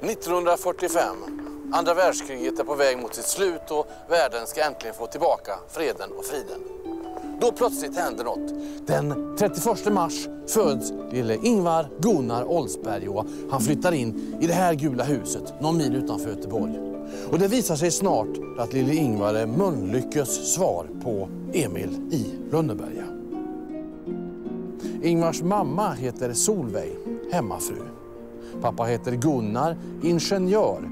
1945. Andra världskriget är på väg mot sitt slut och världen ska äntligen få tillbaka freden och friden. Då plötsligt händer något. Den 31 mars föds lille Ingvar Gunnar Oldsberg och han flyttar in i det här gula huset någon mil utanför Göteborg. Och det visar sig snart att lille Ingvar är Mölnlyckes svar på Emil i Lönneberga. Ingvars mamma heter Solveig, hemmafru. Pappa heter Gunnar, ingenjör.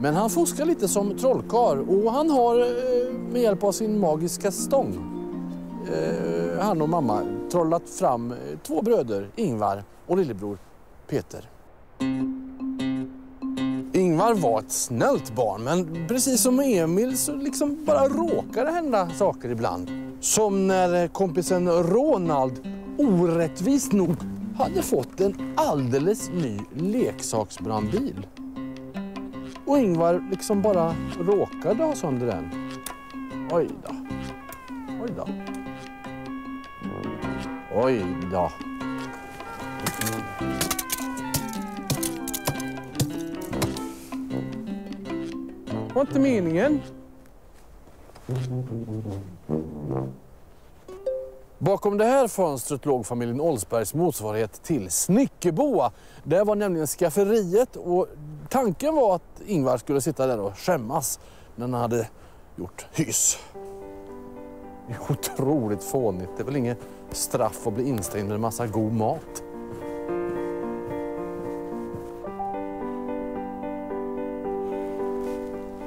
Men han fuskar lite som trollkarl och han har eh, med hjälp av sin magiska stång, eh, han och mamma, trollat fram eh, två bröder, Ingvar och lillebror Peter. Ingvar var ett snällt barn, men precis som Emil så liksom bara råkar det hända saker ibland. Som när kompisen Ronald orättvist nog hade fått en alldeles ny leksaksbrandbil. Och Ingvar liksom bara råkade ha sönder den. Oj då. Oj då. Oj då. Det var inte meningen. Bakom det här fönstret låg familjen Oldsbergs motsvarighet till Snickerboa. Där var nämligen skafferiet och tanken var att Ingvar skulle sitta där och skämmas när han hade gjort hyss. Det är otroligt fånigt. Det är väl inget straff att bli instängd med en massa god mat.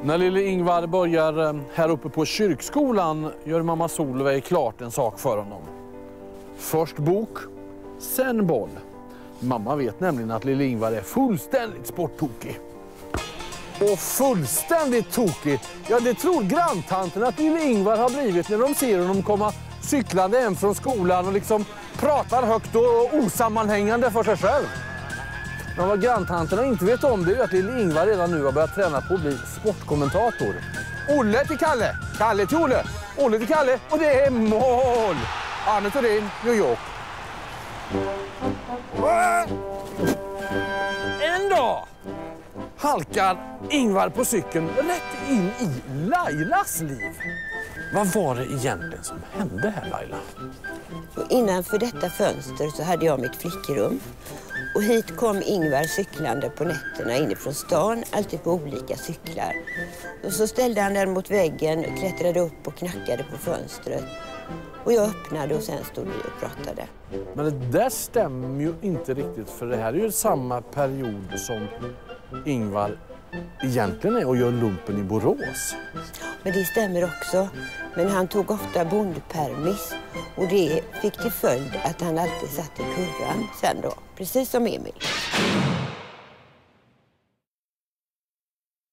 När lille Ingvar börjar eh, här uppe på kyrkskolan gör mamma Solveig klart en sak för honom. Först bok, sen boll. Mamma vet nämligen att lille Ingvar är fullständigt sporttokig. Och fullständigt tokig, ja det tror granntanten att lille Ingvar har blivit när de ser honom komma cyklande hem från skolan och liksom pratar högt och osammanhängande för sig själv. Men vad granntanterna inte vet om det är att lille Ingvar redan nu har börjat träna på att bli sportkommentator. Olle till Kalle, Kalle till Olle, Olle till Kalle och det är mål! Arne Thorin, New York. Eh, en dag halkar Ingvar på cykeln rätt in i Lailas liv. Vad var det egentligen som hände här Laila? Innanför detta fönster så hade jag mitt flickrum. Och hit kom Ingvar cyklande på nätterna inifrån stan, alltid på olika cyklar. Och så ställde han den mot väggen, klättrade upp och knackade på fönstret. Och jag öppnade och sen stod vi och pratade. Men det där stämmer ju inte riktigt för det här är ju samma period som Ingvar egentligen är och gör lumpen i Borås. Men det stämmer också. Men han tog ofta bondpermis och det fick till följd att han alltid satt i kurran sen då, precis som Emil.